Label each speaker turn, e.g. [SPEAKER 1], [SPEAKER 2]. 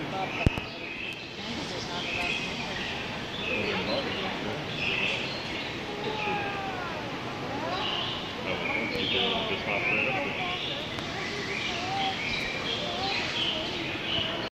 [SPEAKER 1] Just hop right there.